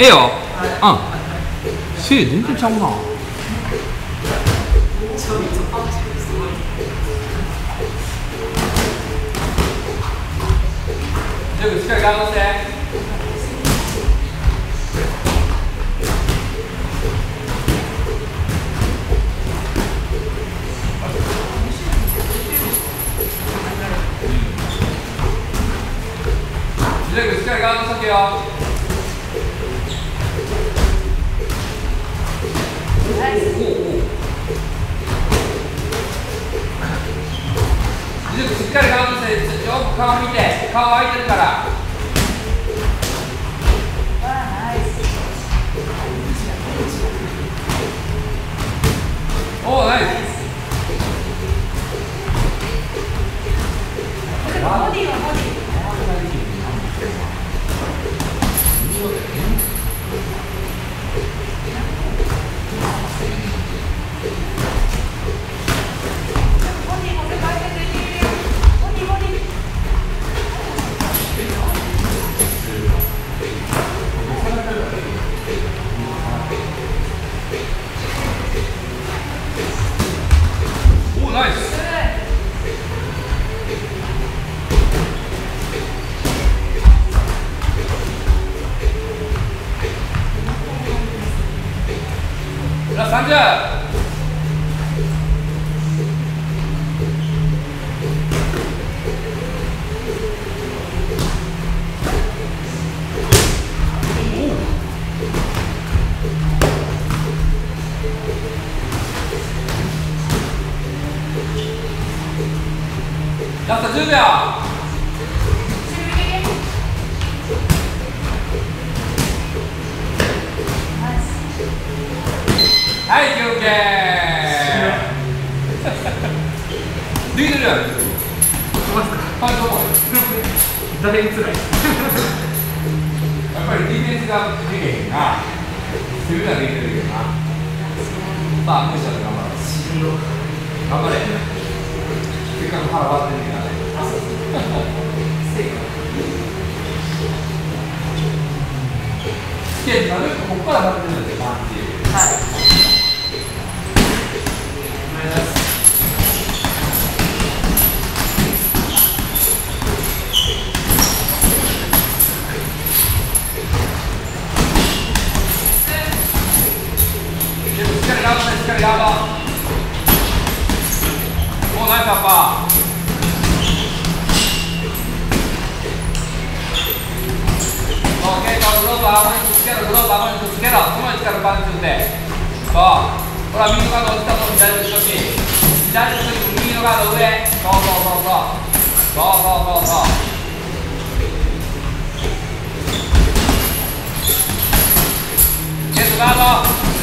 ええようんせい全然ちゃうなっかり頑張ってジェグしっかり しっかり顔見て顔見て顔いてるから。ナイス。ラス30ラスト10秒はい休憩。できてるやんはいどうも誰につらいやっぱりディフェンスができへんな守備ができてるけどなさあ無視したら頑張ろう頑張れせっかく腹ってんねやね。で、なるべくここからてるで、パンチ。はい。でもしっかり頑張ってしっかり頑張おナイスアッパ。ーそう結構グローブ顎にくっつけろグローブ顎にくっつけろ。その位置からパンチ打てそう。ほら右のガード落ちたぞ左の後ろに。左の後ろに右のガード上。そうそうそうそう。そうそうそうそう。ゲットガード。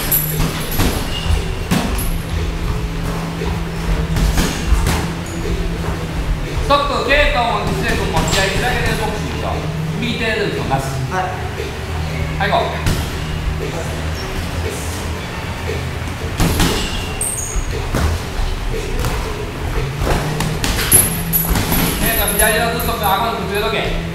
います。はい。最後。左のグッと上顎の首をどけ。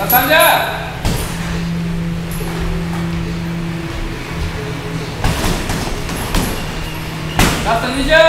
Kasanja. Kasanja.